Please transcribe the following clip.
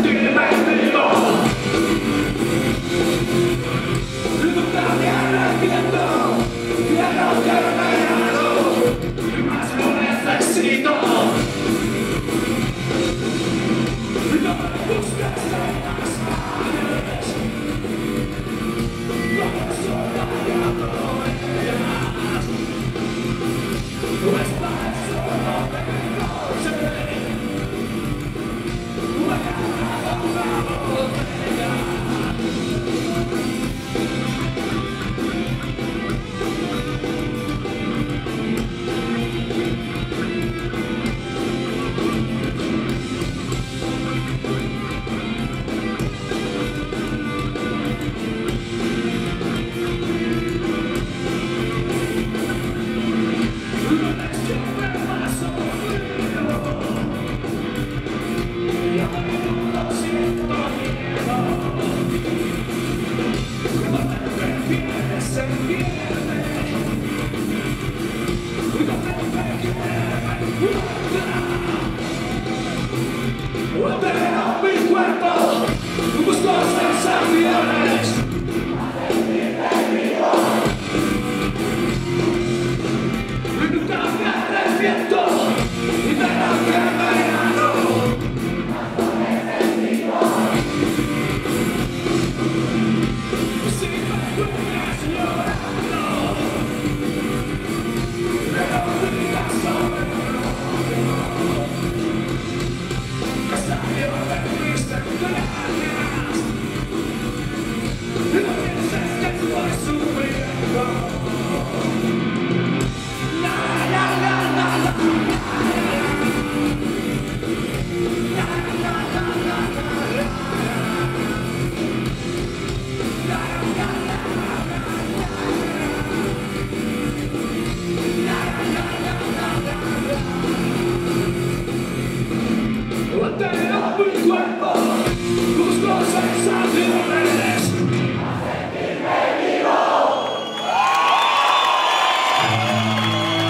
Damn it! Mi cuerpo